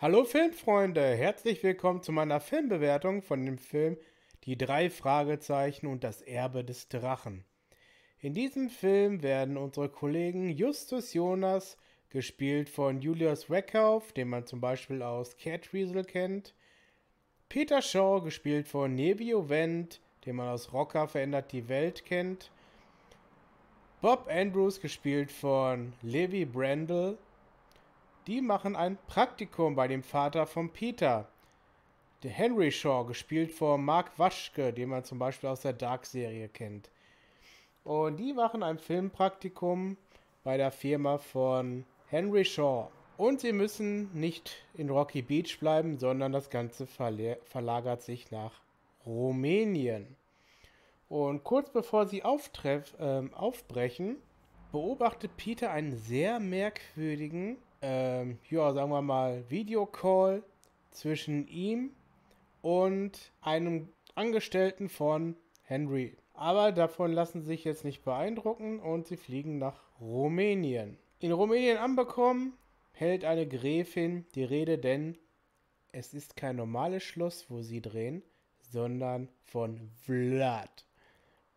Hallo Filmfreunde, herzlich willkommen zu meiner Filmbewertung von dem Film Die drei Fragezeichen und das Erbe des Drachen. In diesem Film werden unsere Kollegen Justus Jonas, gespielt von Julius Weckhoff, den man zum Beispiel aus Catweasel kennt, Peter Shaw, gespielt von Nevio Wendt, den man aus Rocker verändert die Welt kennt, Bob Andrews, gespielt von Levi Brandle, die machen ein Praktikum bei dem Vater von Peter. Der Henry Shaw, gespielt von Mark Waschke, den man zum Beispiel aus der Dark-Serie kennt. Und die machen ein Filmpraktikum bei der Firma von Henry Shaw. Und sie müssen nicht in Rocky Beach bleiben, sondern das Ganze verlagert sich nach Rumänien. Und kurz bevor sie äh, aufbrechen, beobachtet Peter einen sehr merkwürdigen ähm, ja, sagen wir mal, Videocall zwischen ihm und einem Angestellten von Henry. Aber davon lassen sich jetzt nicht beeindrucken und sie fliegen nach Rumänien. In Rumänien anbekommen, hält eine Gräfin die Rede, denn es ist kein normales Schloss, wo sie drehen, sondern von Vlad,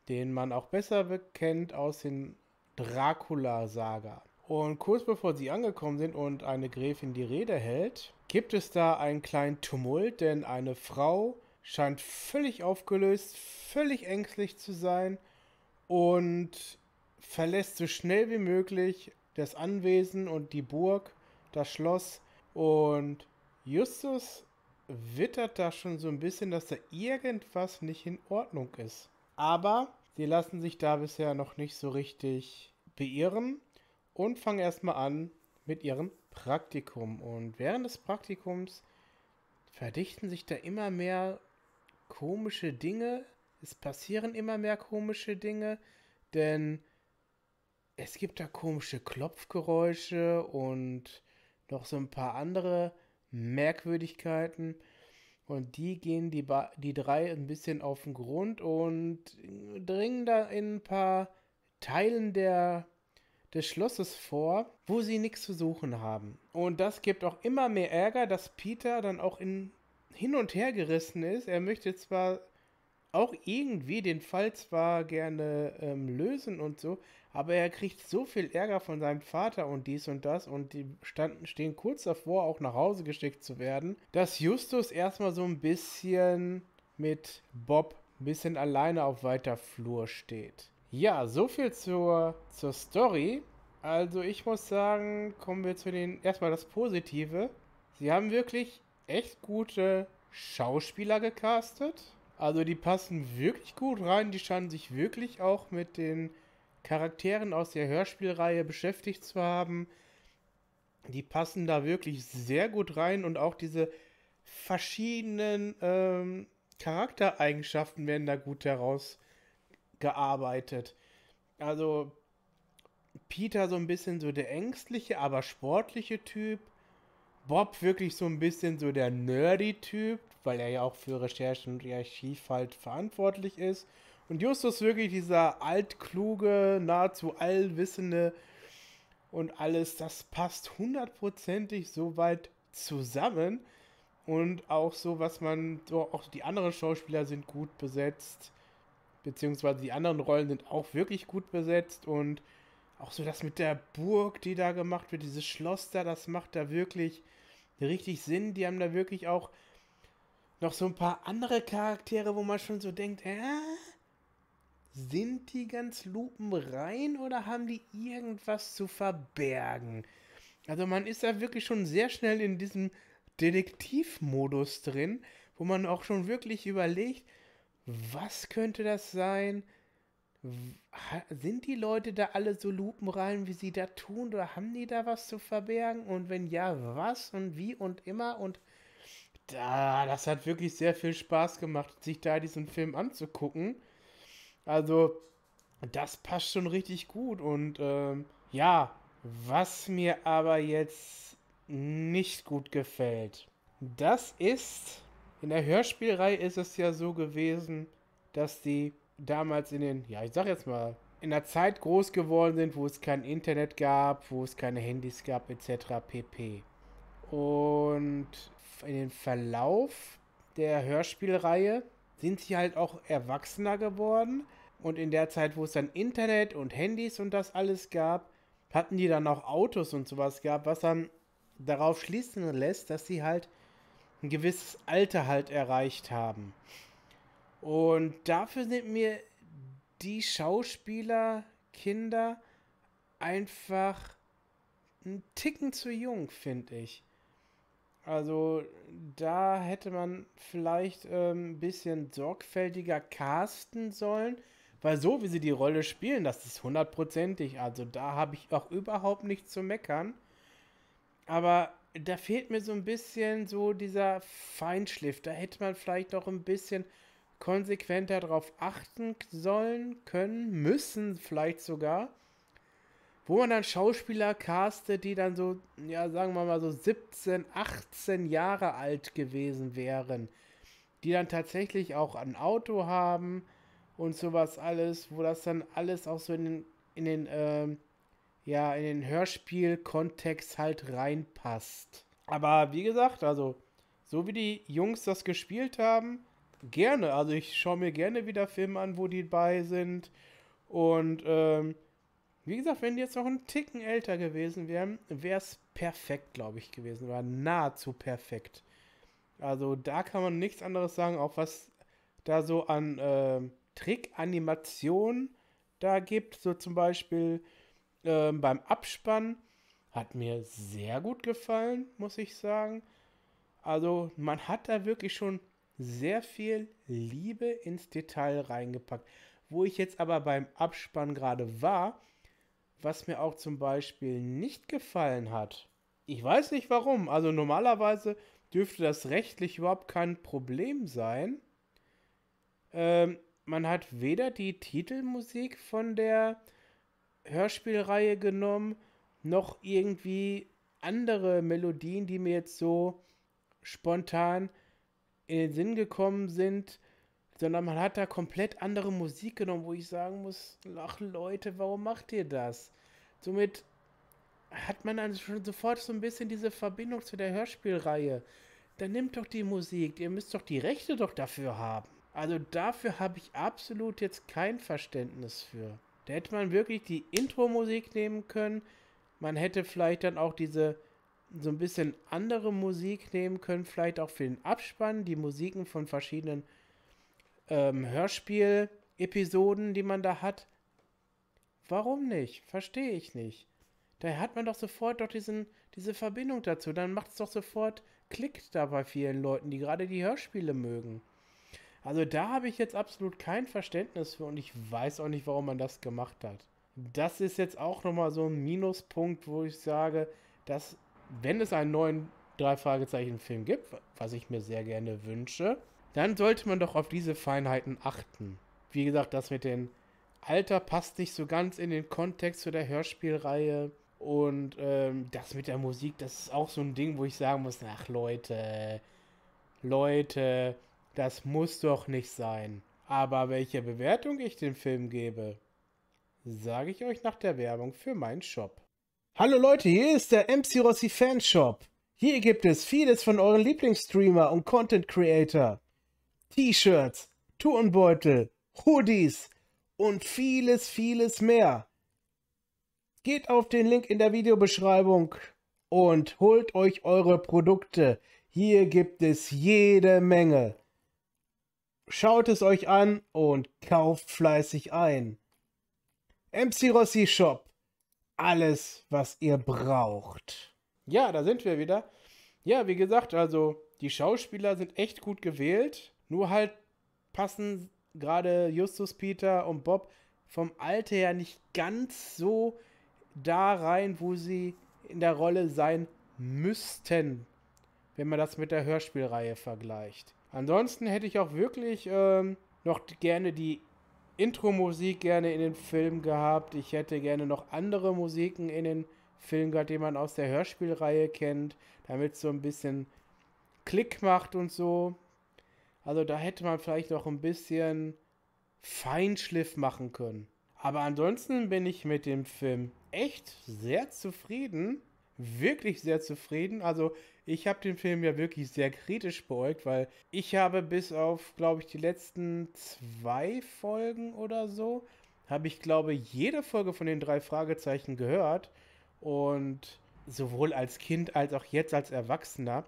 den man auch besser kennt aus den Dracula-Saga. Und kurz bevor sie angekommen sind und eine Gräfin die Rede hält, gibt es da einen kleinen Tumult, denn eine Frau scheint völlig aufgelöst, völlig ängstlich zu sein und verlässt so schnell wie möglich das Anwesen und die Burg, das Schloss. Und Justus wittert da schon so ein bisschen, dass da irgendwas nicht in Ordnung ist. Aber sie lassen sich da bisher noch nicht so richtig beirren und fangen erstmal an mit ihrem Praktikum. Und während des Praktikums verdichten sich da immer mehr komische Dinge. Es passieren immer mehr komische Dinge, denn es gibt da komische Klopfgeräusche und noch so ein paar andere Merkwürdigkeiten. Und die gehen die, ba die drei ein bisschen auf den Grund und dringen da in ein paar Teilen der des Schlosses vor, wo sie nichts zu suchen haben. Und das gibt auch immer mehr Ärger, dass Peter dann auch in hin und her gerissen ist. Er möchte zwar auch irgendwie den Fall zwar gerne ähm, lösen und so, aber er kriegt so viel Ärger von seinem Vater und dies und das und die standen, stehen kurz davor, auch nach Hause geschickt zu werden, dass Justus erstmal so ein bisschen mit Bob ein bisschen alleine auf weiter Flur steht. Ja, so viel zur, zur Story. Also ich muss sagen, kommen wir zu den erstmal das Positive. Sie haben wirklich echt gute Schauspieler gecastet. Also die passen wirklich gut rein. Die scheinen sich wirklich auch mit den Charakteren aus der Hörspielreihe beschäftigt zu haben. Die passen da wirklich sehr gut rein und auch diese verschiedenen ähm, Charaktereigenschaften werden da gut heraus gearbeitet. Also Peter so ein bisschen so der ängstliche, aber sportliche Typ. Bob wirklich so ein bisschen so der nerdy Typ, weil er ja auch für Recherchen und Archiv halt verantwortlich ist. Und Justus wirklich dieser altkluge, nahezu allwissende und alles, das passt hundertprozentig so weit zusammen. Und auch so, was man, auch die anderen Schauspieler sind gut besetzt beziehungsweise die anderen Rollen sind auch wirklich gut besetzt und auch so das mit der Burg, die da gemacht wird, dieses Schloss da, das macht da wirklich richtig Sinn. Die haben da wirklich auch noch so ein paar andere Charaktere, wo man schon so denkt, hä? Sind die ganz lupenrein oder haben die irgendwas zu verbergen? Also man ist da wirklich schon sehr schnell in diesem Detektivmodus drin, wo man auch schon wirklich überlegt, was könnte das sein? Sind die Leute da alle so lupenrein, wie sie da tun, oder haben die da was zu verbergen? Und wenn ja, was und wie und immer? Und da, das hat wirklich sehr viel Spaß gemacht, sich da diesen Film anzugucken. Also, das passt schon richtig gut. Und ähm, ja, was mir aber jetzt nicht gut gefällt, das ist in der Hörspielreihe ist es ja so gewesen, dass die damals in den, ja, ich sag jetzt mal, in der Zeit groß geworden sind, wo es kein Internet gab, wo es keine Handys gab, etc. pp. Und in den Verlauf der Hörspielreihe sind sie halt auch erwachsener geworden. Und in der Zeit, wo es dann Internet und Handys und das alles gab, hatten die dann auch Autos und sowas gehabt, was dann darauf schließen lässt, dass sie halt ein gewisses Alter halt erreicht haben. Und dafür sind mir die Schauspieler, Kinder einfach ein Ticken zu jung, finde ich. Also da hätte man vielleicht ähm, ein bisschen sorgfältiger casten sollen, weil so wie sie die Rolle spielen, das ist hundertprozentig. Also da habe ich auch überhaupt nichts zu meckern. Aber da fehlt mir so ein bisschen so dieser Feinschliff. Da hätte man vielleicht auch ein bisschen konsequenter darauf achten sollen, können, müssen vielleicht sogar wo man dann Schauspieler castet, die dann so, ja, sagen wir mal so 17, 18 Jahre alt gewesen wären, die dann tatsächlich auch ein Auto haben und sowas alles, wo das dann alles auch so in den, in den, ähm, ja, in den Hörspiel-Kontext halt reinpasst. Aber wie gesagt, also, so wie die Jungs das gespielt haben, gerne. Also ich schaue mir gerne wieder Filme an, wo die bei sind. Und ähm, wie gesagt, wenn die jetzt noch einen Ticken älter gewesen wären, wäre es perfekt, glaube ich, gewesen. War nahezu perfekt. Also da kann man nichts anderes sagen, auch was da so an äh, Trick-Animation da gibt. So zum Beispiel äh, beim Abspann hat mir sehr gut gefallen, muss ich sagen. Also man hat da wirklich schon sehr viel Liebe ins Detail reingepackt. Wo ich jetzt aber beim Abspann gerade war, was mir auch zum Beispiel nicht gefallen hat. Ich weiß nicht warum. Also normalerweise dürfte das rechtlich überhaupt kein Problem sein. Ähm, man hat weder die Titelmusik von der Hörspielreihe genommen, noch irgendwie andere Melodien, die mir jetzt so spontan in den Sinn gekommen sind, sondern man hat da komplett andere Musik genommen, wo ich sagen muss, ach Leute, warum macht ihr das? Somit hat man dann schon sofort so ein bisschen diese Verbindung zu der Hörspielreihe. Dann nimmt doch die Musik, ihr müsst doch die Rechte doch dafür haben. Also dafür habe ich absolut jetzt kein Verständnis für. Da hätte man wirklich die Intro-Musik nehmen können. Man hätte vielleicht dann auch diese so ein bisschen andere Musik nehmen können, vielleicht auch für den Abspann, die Musiken von verschiedenen ähm, Hörspiel-Episoden, die man da hat. Warum nicht? Verstehe ich nicht. Da hat man doch sofort doch diesen, diese Verbindung dazu. Dann macht es doch sofort Klick da bei vielen Leuten, die gerade die Hörspiele mögen. Also da habe ich jetzt absolut kein Verständnis für und ich weiß auch nicht, warum man das gemacht hat. Das ist jetzt auch nochmal so ein Minuspunkt, wo ich sage, dass wenn es einen neuen drei Fragezeichen Film gibt, was ich mir sehr gerne wünsche, dann sollte man doch auf diese Feinheiten achten. Wie gesagt, das mit dem Alter passt nicht so ganz in den Kontext zu der Hörspielreihe. Und ähm, das mit der Musik, das ist auch so ein Ding, wo ich sagen muss, ach Leute, Leute, das muss doch nicht sein. Aber welche Bewertung ich dem Film gebe, sage ich euch nach der Werbung für meinen Shop. Hallo Leute, hier ist der MC Rossi Fanshop. Hier gibt es vieles von euren Lieblingsstreamer und Content Creator. T-Shirts, Turnbeutel, Hoodies und vieles, vieles mehr. Geht auf den Link in der Videobeschreibung und holt euch eure Produkte. Hier gibt es jede Menge. Schaut es euch an und kauft fleißig ein. MC Rossi Shop. Alles, was ihr braucht. Ja, da sind wir wieder. Ja, wie gesagt, also die Schauspieler sind echt gut gewählt. Nur halt passen gerade Justus, Peter und Bob vom Alter her nicht ganz so da rein, wo sie in der Rolle sein müssten, wenn man das mit der Hörspielreihe vergleicht. Ansonsten hätte ich auch wirklich ähm, noch gerne die Intro-Musik gerne in den Film gehabt. Ich hätte gerne noch andere Musiken in den Film gehabt, die man aus der Hörspielreihe kennt, damit es so ein bisschen Klick macht und so. Also da hätte man vielleicht noch ein bisschen Feinschliff machen können. Aber ansonsten bin ich mit dem Film echt sehr zufrieden. Wirklich sehr zufrieden. Also ich habe den Film ja wirklich sehr kritisch beäugt, weil ich habe bis auf, glaube ich, die letzten zwei Folgen oder so, habe ich, glaube jede Folge von den drei Fragezeichen gehört. Und sowohl als Kind als auch jetzt als Erwachsener,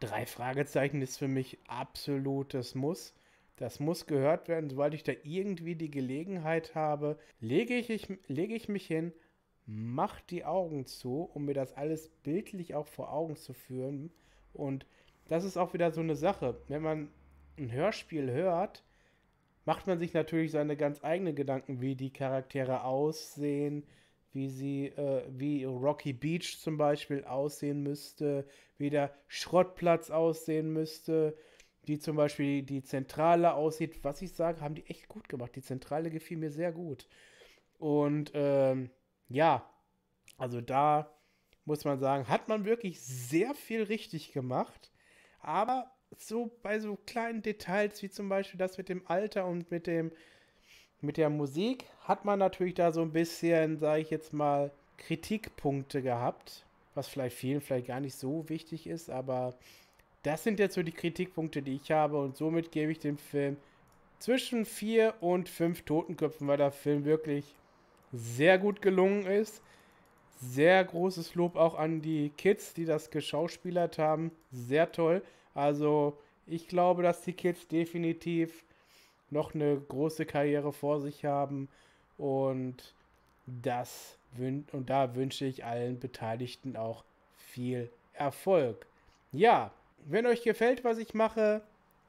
drei Fragezeichen ist für mich absolutes Muss. Das muss gehört werden. Sobald ich da irgendwie die Gelegenheit habe, lege ich, lege ich mich hin, mache die Augen zu, um mir das alles bildlich auch vor Augen zu führen. Und das ist auch wieder so eine Sache. Wenn man ein Hörspiel hört, macht man sich natürlich seine ganz eigenen Gedanken, wie die Charaktere aussehen, wie sie, äh, wie Rocky Beach zum Beispiel aussehen müsste, wie der Schrottplatz aussehen müsste, wie zum Beispiel die Zentrale aussieht. Was ich sage, haben die echt gut gemacht. Die Zentrale gefiel mir sehr gut. Und ähm, ja, also da muss man sagen, hat man wirklich sehr viel richtig gemacht. Aber so bei so kleinen Details wie zum Beispiel das mit dem Alter und mit dem mit der Musik hat man natürlich da so ein bisschen, sage ich jetzt mal, Kritikpunkte gehabt, was vielleicht vielen vielleicht gar nicht so wichtig ist, aber das sind jetzt so die Kritikpunkte, die ich habe und somit gebe ich dem Film zwischen vier und fünf Totenköpfen, weil der Film wirklich sehr gut gelungen ist. Sehr großes Lob auch an die Kids, die das geschauspielert haben. Sehr toll. Also ich glaube, dass die Kids definitiv noch eine große Karriere vor sich haben und das und da wünsche ich allen Beteiligten auch viel Erfolg. Ja, wenn euch gefällt, was ich mache,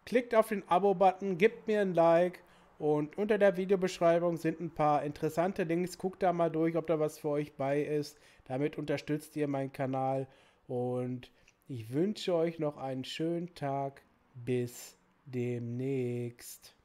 klickt auf den Abo-Button, gebt mir ein Like und unter der Videobeschreibung sind ein paar interessante Links. Guckt da mal durch, ob da was für euch bei ist. Damit unterstützt ihr meinen Kanal und ich wünsche euch noch einen schönen Tag. Bis demnächst.